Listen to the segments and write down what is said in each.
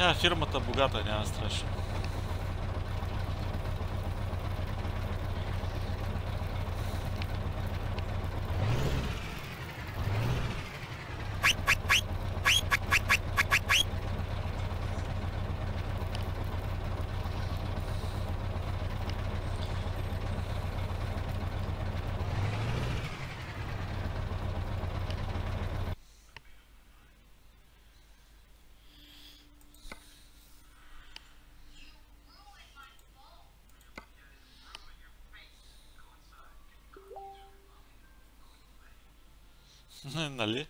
Тя фирмата богата, няма страшно. Ναι, είναι να.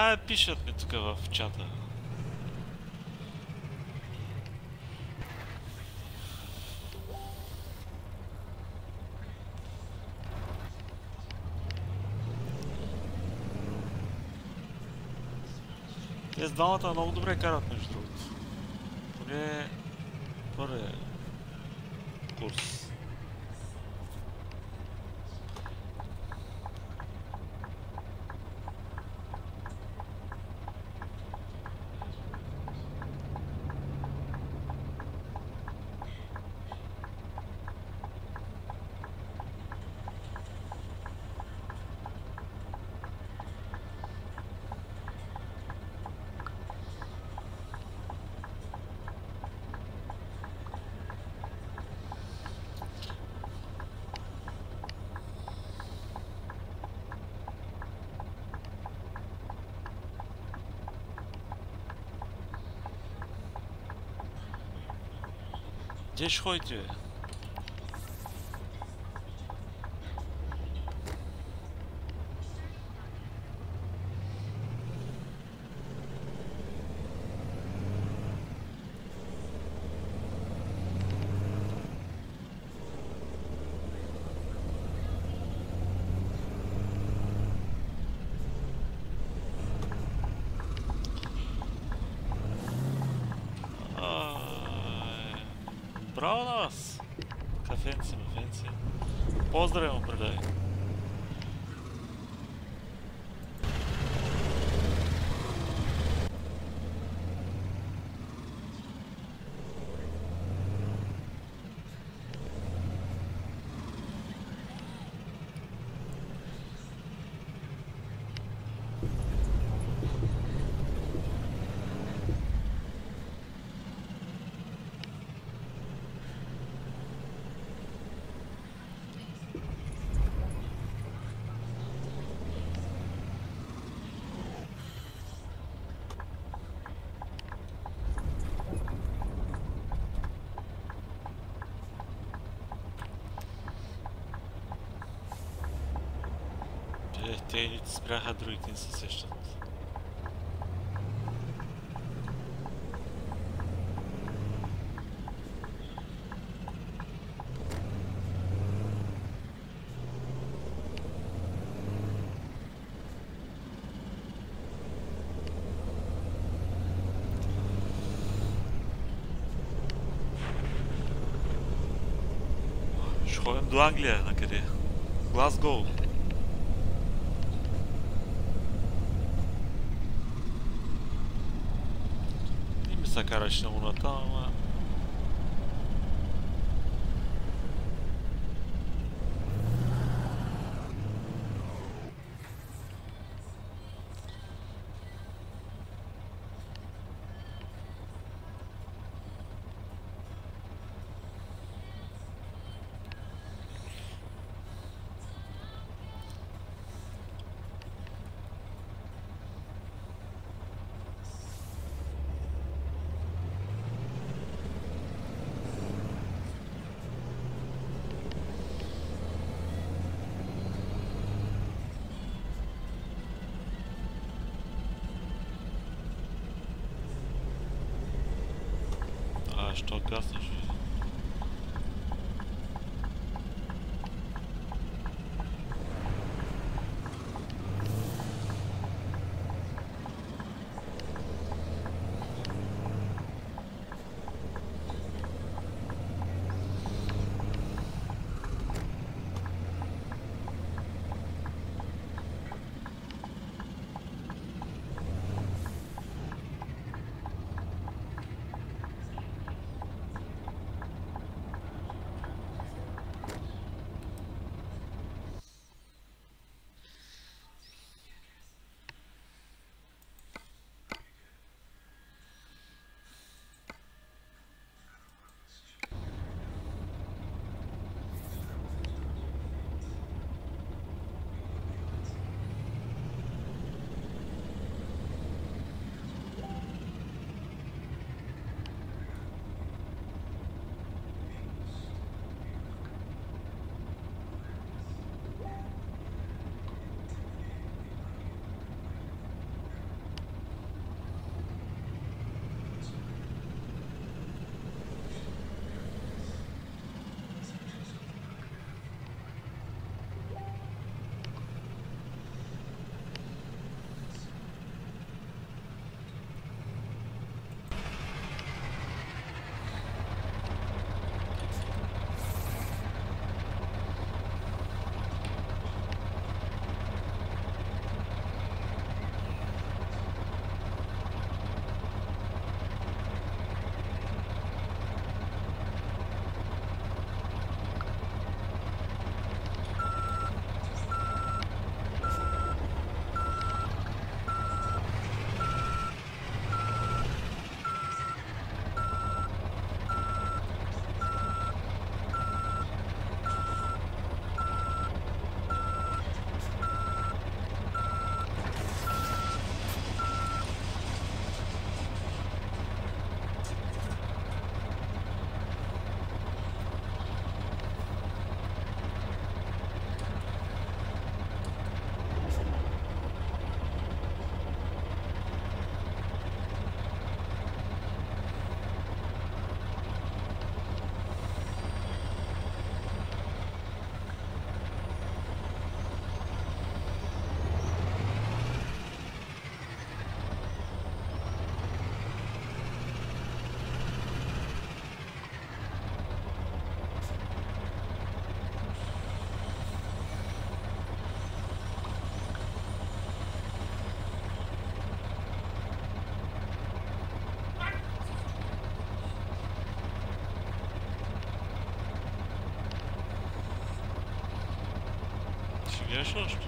А, пишат ми тук в чата. Те с двамата много добре карат, между другото. Поне първия курс. ich heute bravo na vas! Kafenci, mafenci. Pozdravimo prdaj. Те едните спряха, другите не се сещат. Ще ходим до Англия, на къде? Глазгоу. Не jeszcze ogasnąć Usual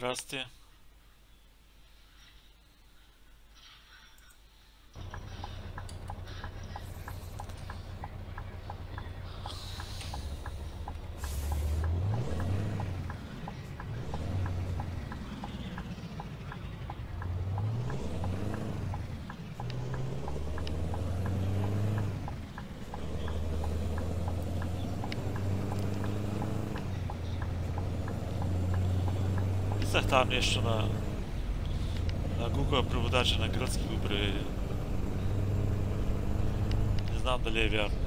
Здравствуйте. Писах там нещо на, на Google преводача на гръцки го преведи. Не знам дали е вярно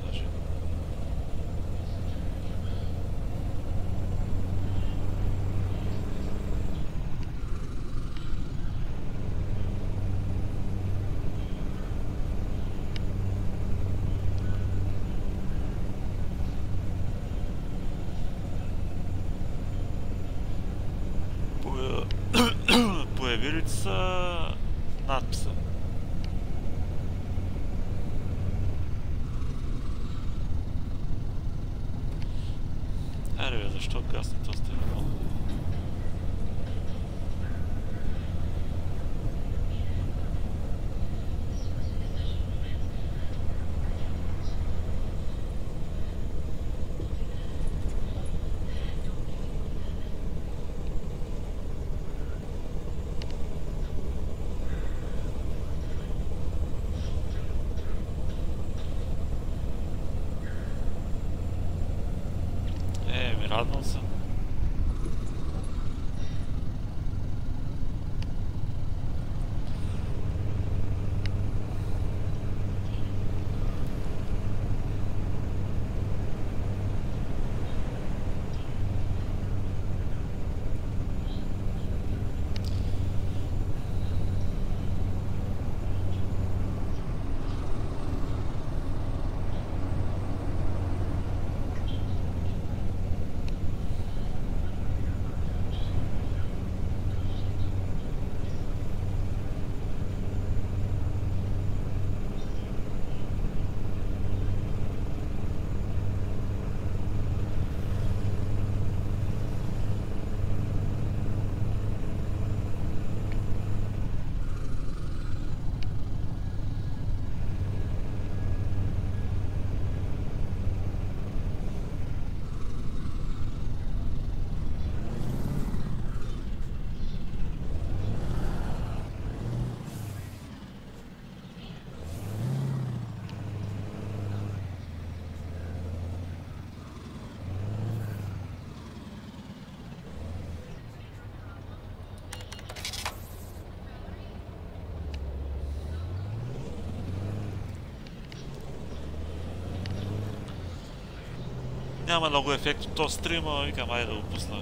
Няма много ефект от този стрима, викам, айде да го пусна.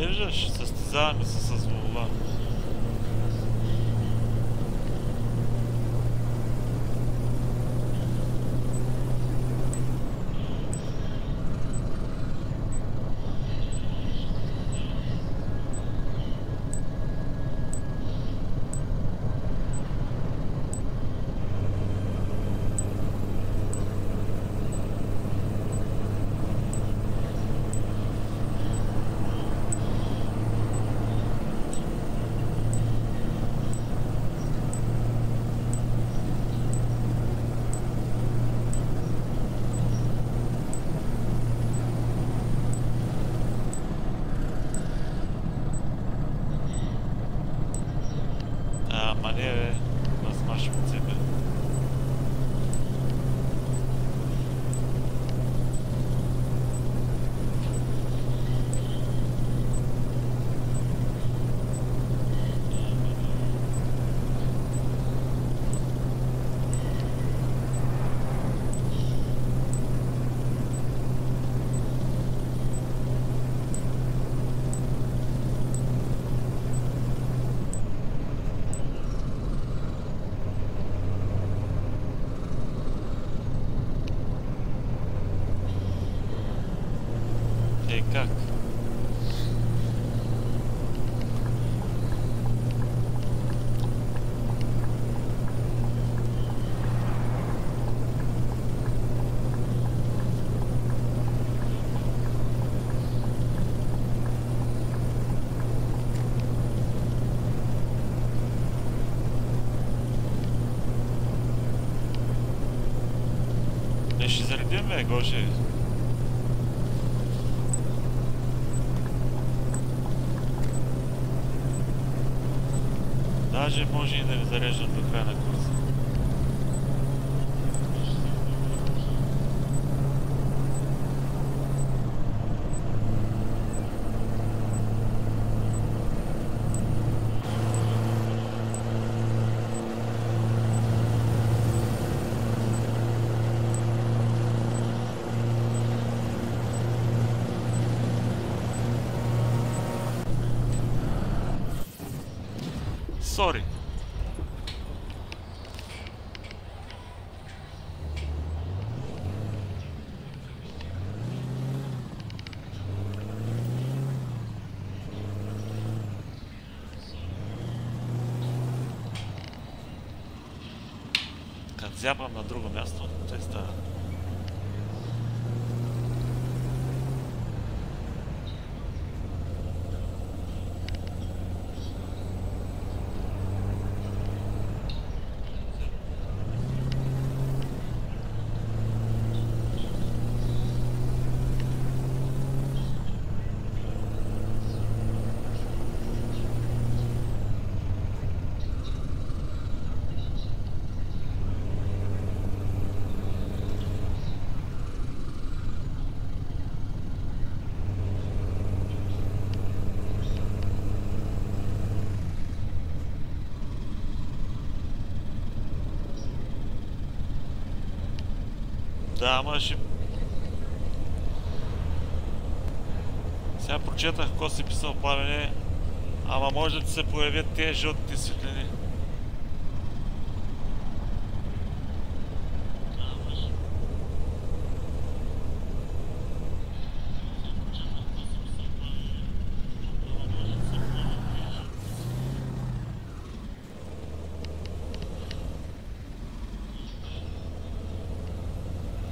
лежиш, състезаемся Ja, was machst du mit Zippel? bullshit. Kad zjapam na drugo mjesto, Да, ама ще... Сега прочетах какво си писал пламене, ама може да се появят тези жълтите светлини.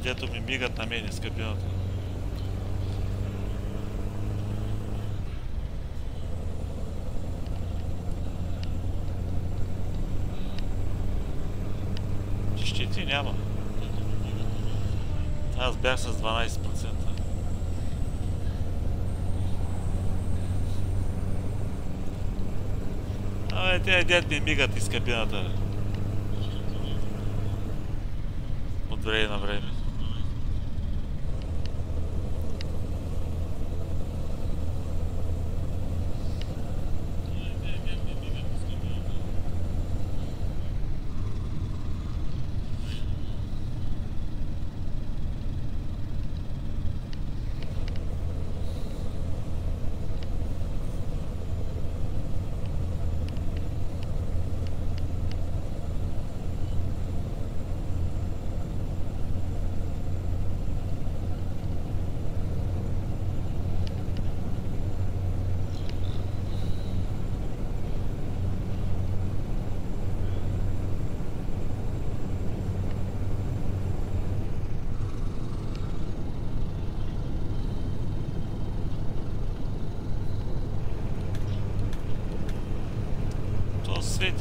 Дето ми мигат на мен из кабината. Щити няма. Аз бях с 12%. Абе, те дед ми мигат из кабината. От време на време.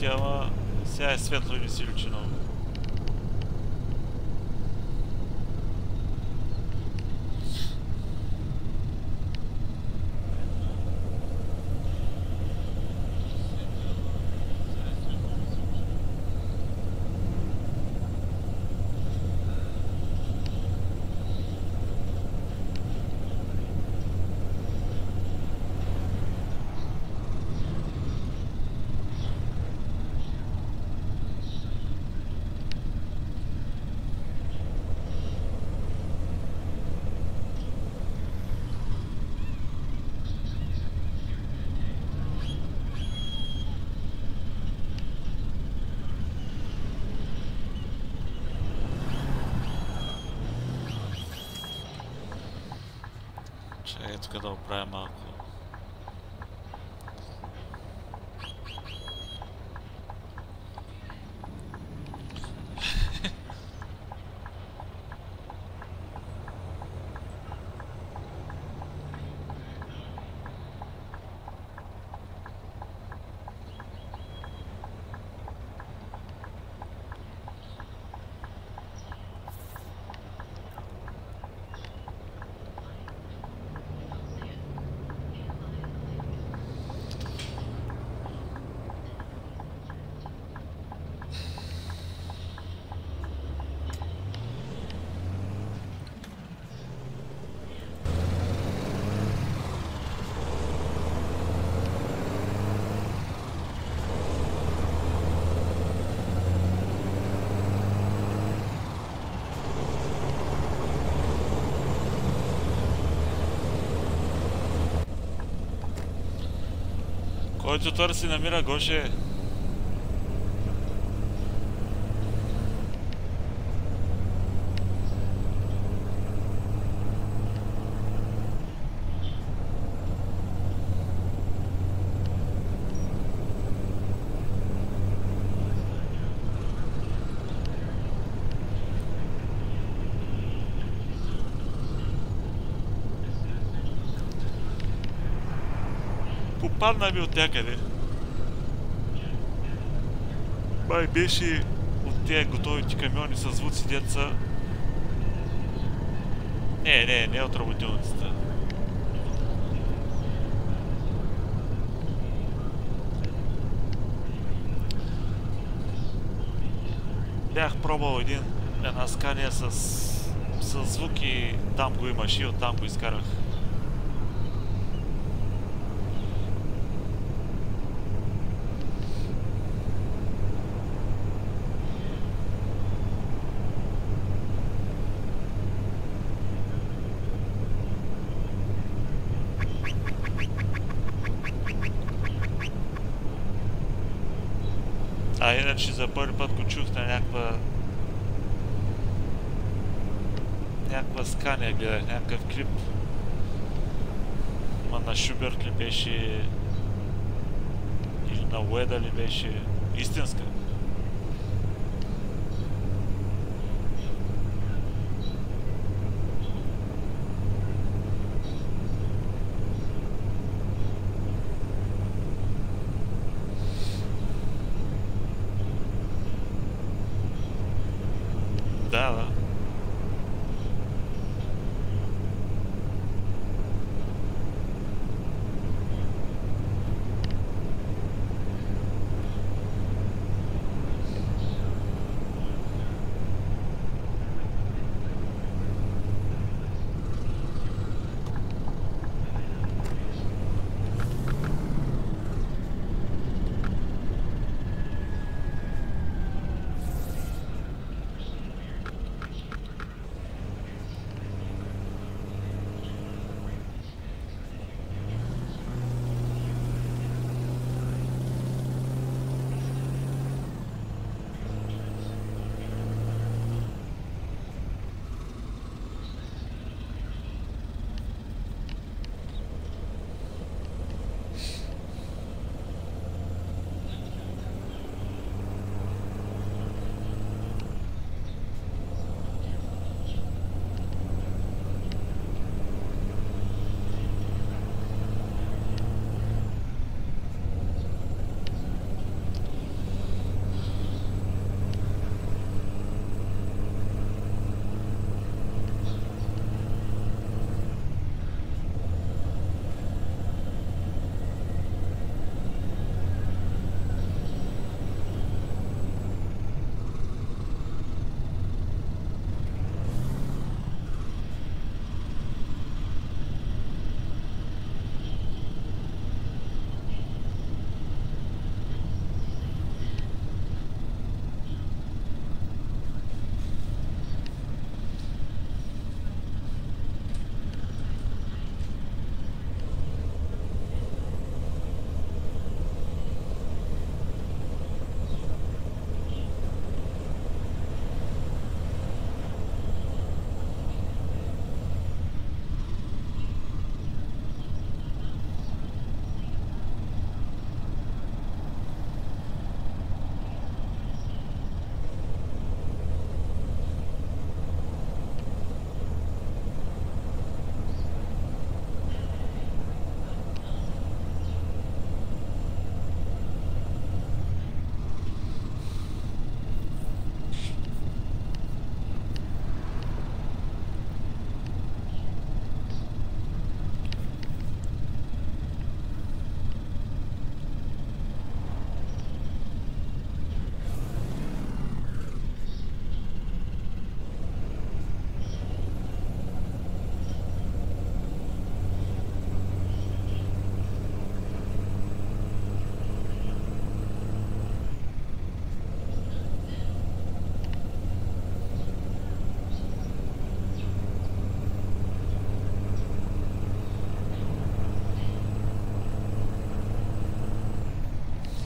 Ама сега е светло и ми си лючи много. Чакай тук да оправя малко. Който търси намира Гоше. Попадна ми от някъде. Май беше от тези готовите камиони с звуци деца. Не, не, не от работилницата. Бях пробвал един, една скания с, с звуки, там го имаш и оттам го изкарах. А иначе за първи път го чух някаква... Някаква скания гледах, някакъв клип. Ма на Шуберт ли беше... Или на Уеда ли беше... Истинска.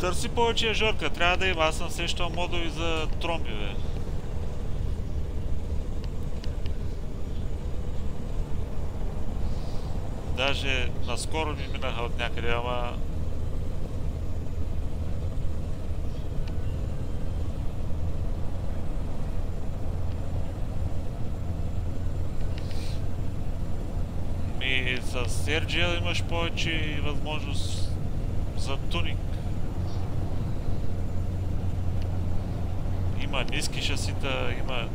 Търси повече жорка, трябва да има. Аз съм сещал модови за тромби, бе. Даже наскоро ми минаха от някъде, ама... Ми с RGL имаш повече възможност за тунинг. Има ниски шасита, има...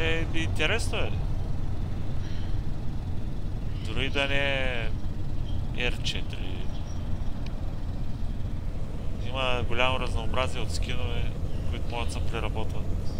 Е, интересно е. Дори да не е R4. Има голямо разнообразие от скинове, които могат да се преработват.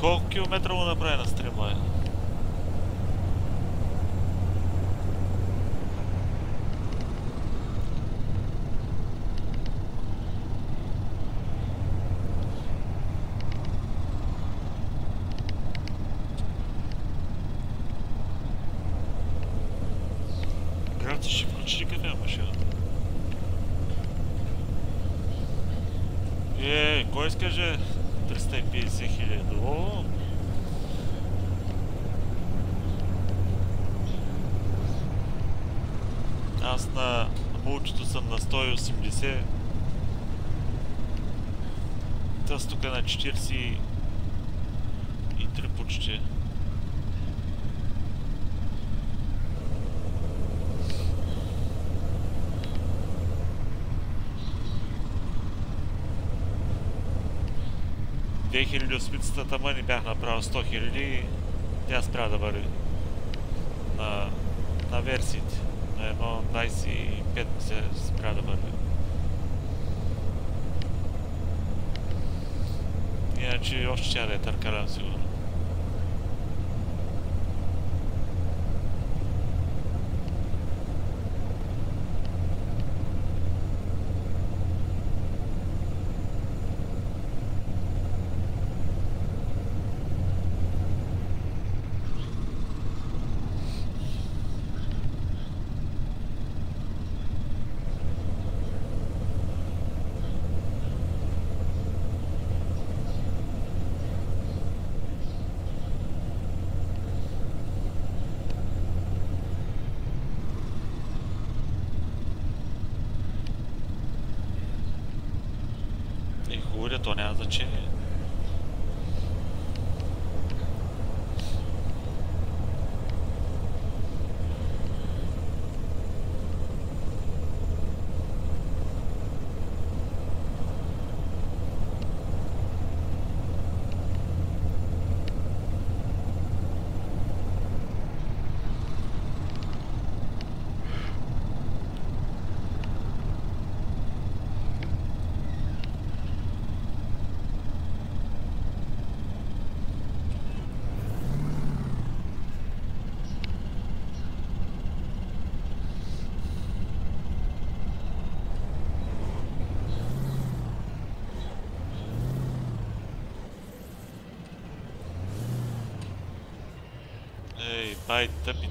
Колко километра му направи на стрима? Брат, на 43 почти. Две хиляди осмицата тъма ни бях направил 100 хиляди и тя спря да върви на, на версиите. На едно 25 се спря да върви. Иначе още ще да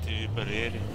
servir para ele.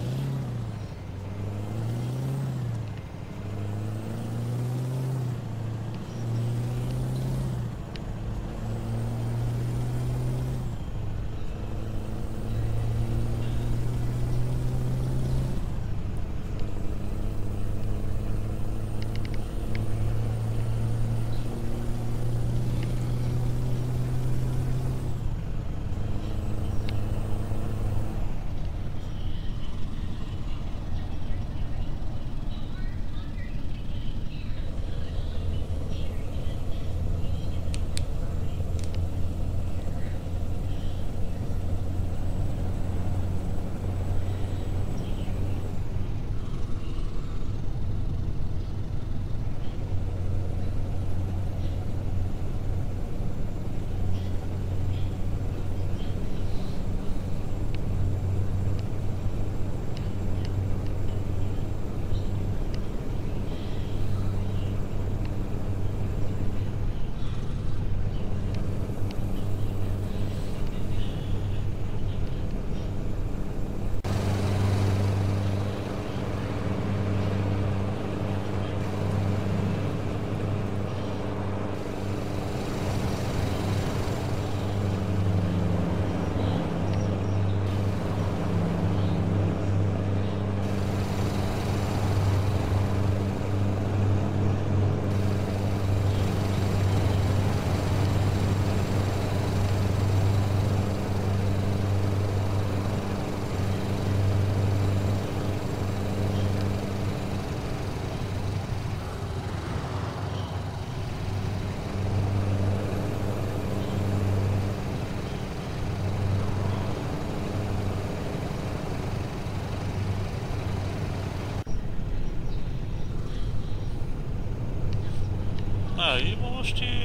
Да, има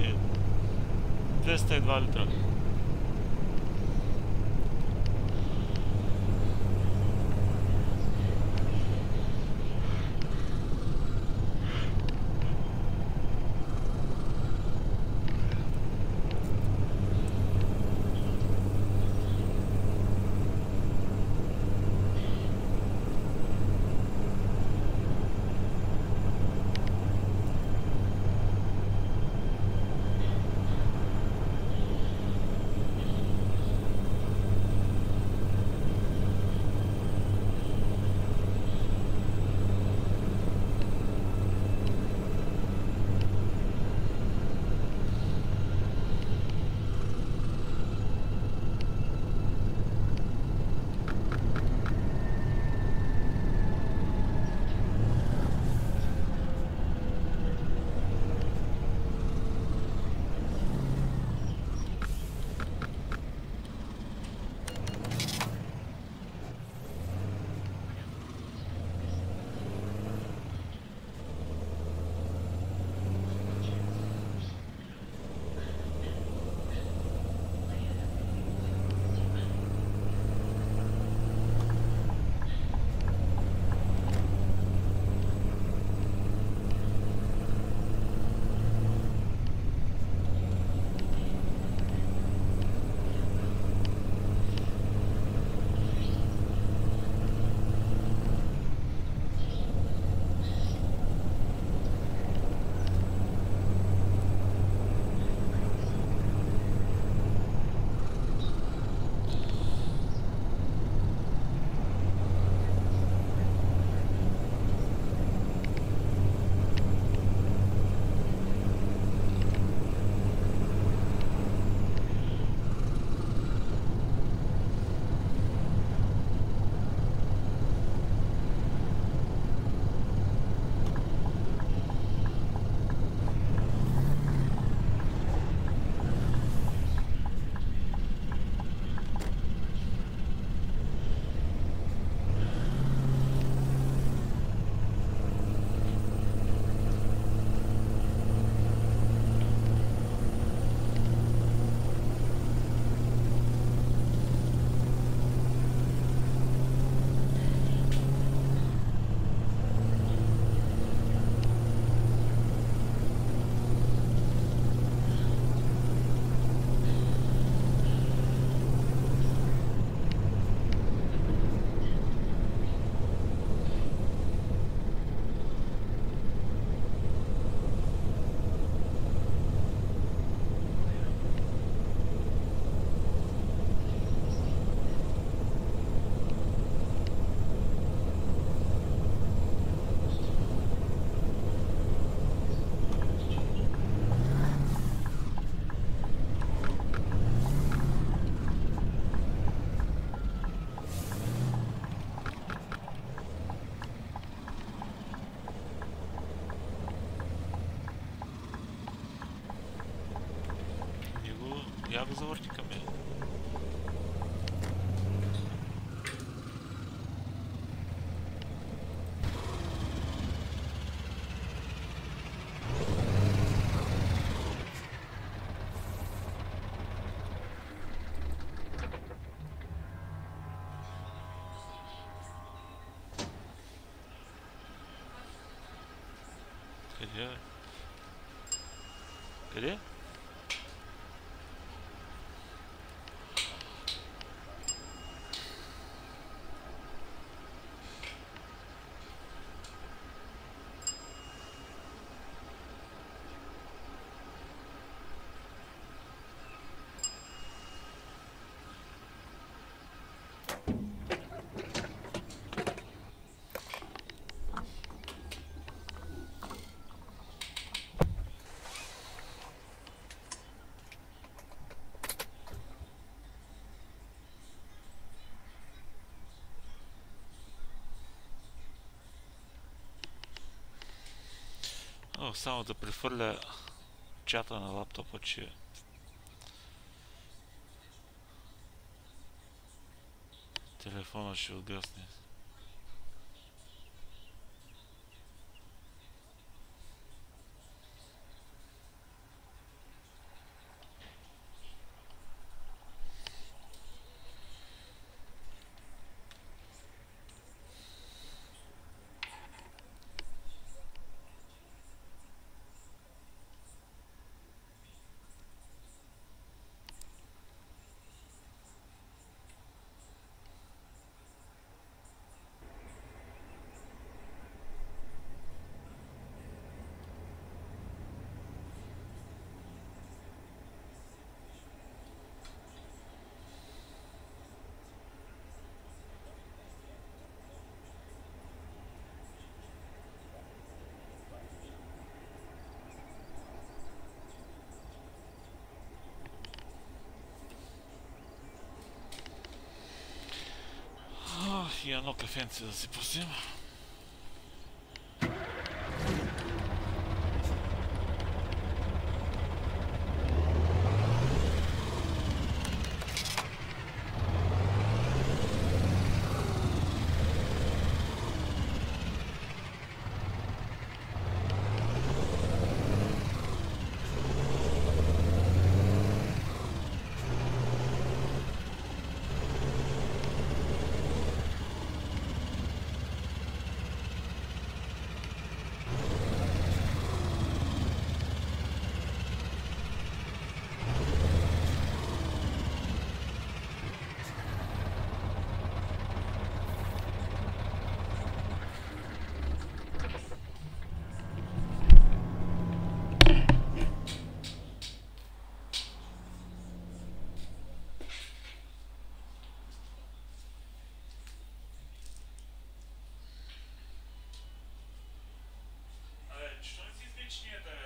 Къде е? О, само да прехвърля чата на лаптопа, че телефона ще отгасне. И едно кафенце да си пустим. отличнее это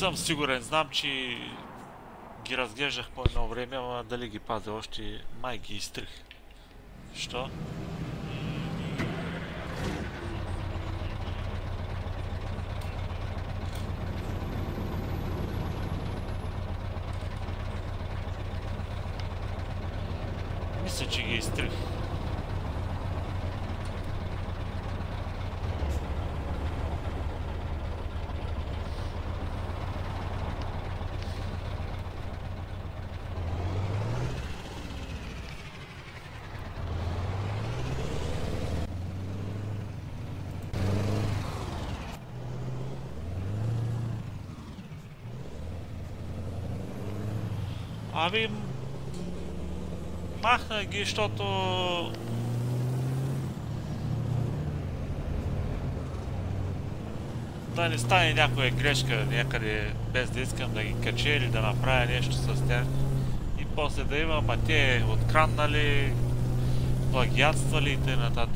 съм сигурен, знам, че ги разглеждах по едно време, ама дали ги пазя още, май ги изтрих. Що? Мисля, че ги изтрих. Ами... Махна ги, защото... Да не стане някоя грешка някъде без да искам да ги кача или да направя нещо с тях. И после да има, ма те откраннали, плагиатствали и т.н.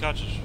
catches.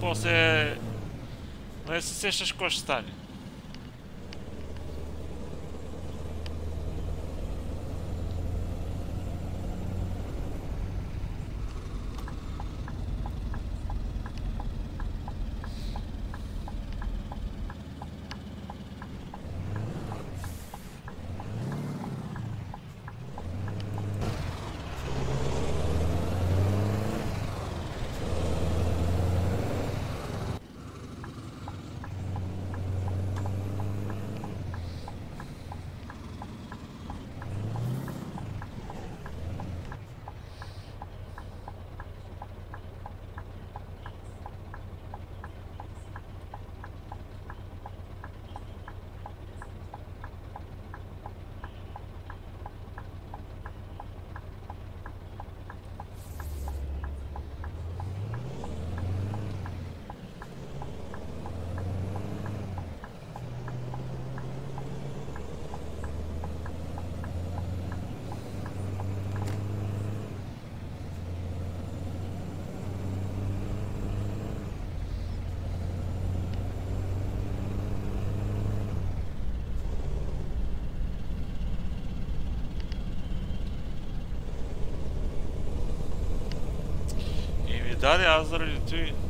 Да ги качаш? Да, и после... Не се сещаш какво ще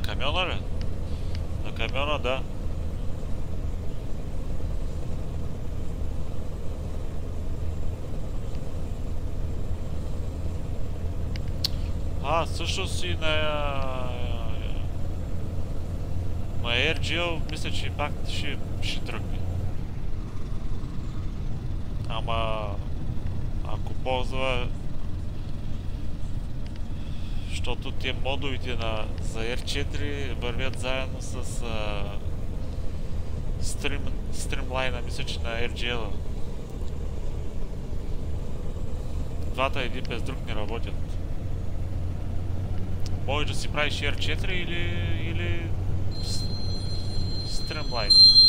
На камиона ли? На камиона, да. А, всъщност и на... На AirGL мисля, че пак ще, ще тръгне. Ама... Ако ползва... Защото тия модовите на, за R4 вървят заедно с... А, стрим, стримлайна, мисля, че на RGL. Двата един без друг не работят. Можеш да си правиш R4 или, или Streamline.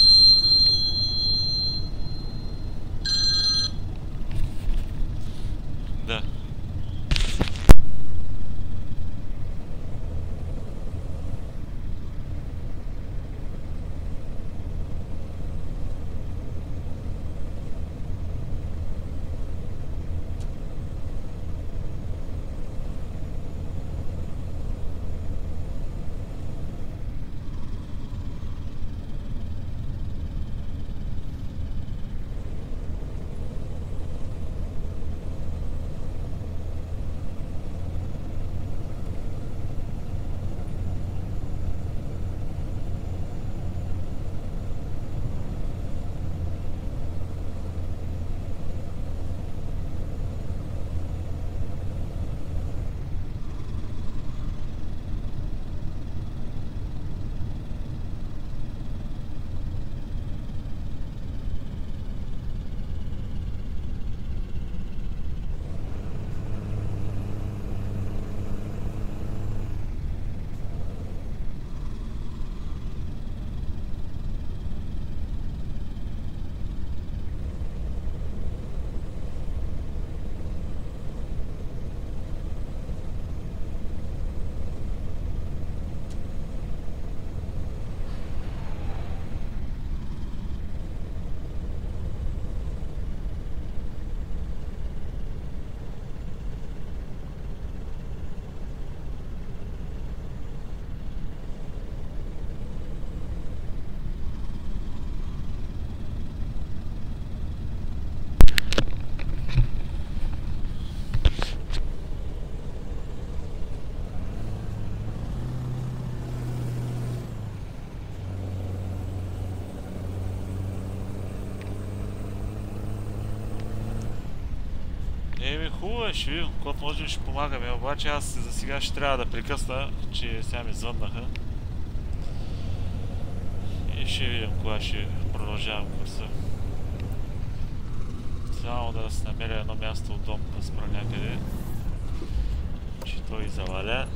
Хубаво е, ще видим, когато можем ще помагаме, обаче аз за сега ще трябва да прекъсна, че сега ми звъннаха. И ще видим кога ще продължавам курса. Само да се намеря едно място от дом да спра някъде, че той заваля.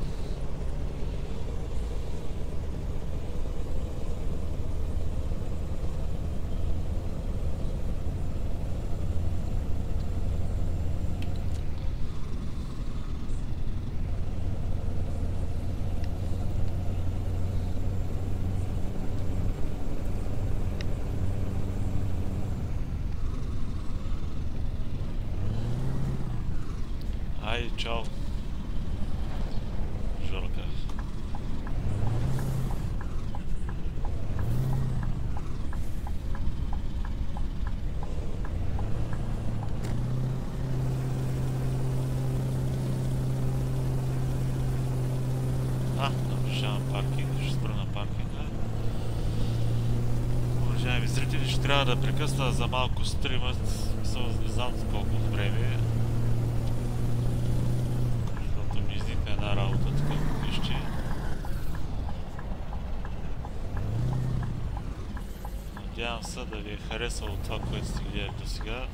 Ай, чао. Жорка. А, наближавам паркинг, ще спра на паркинга. Уважаеми зрители, ще трябва да прекъсна за малко стримът. Мисъл, не знам за колко време. Защото ми изникна една работа тук вкъщи. Надявам се да ви е харесало това, което сте гледали до сега.